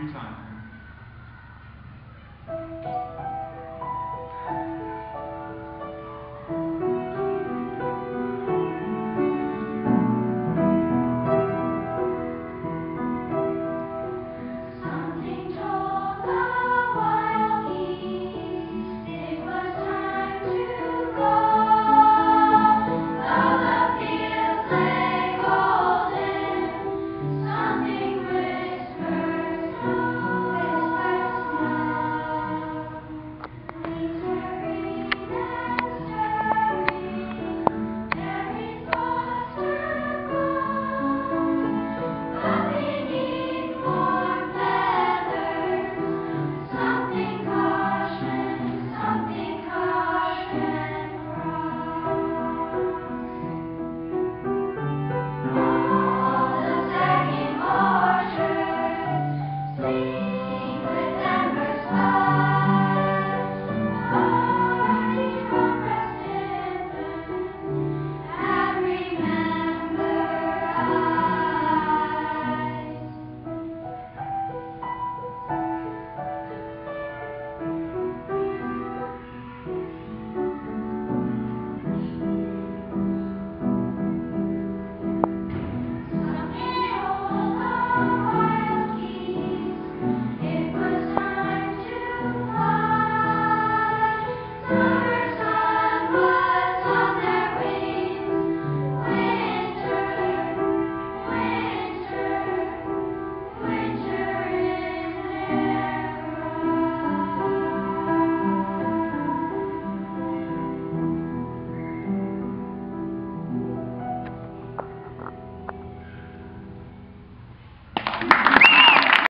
every time.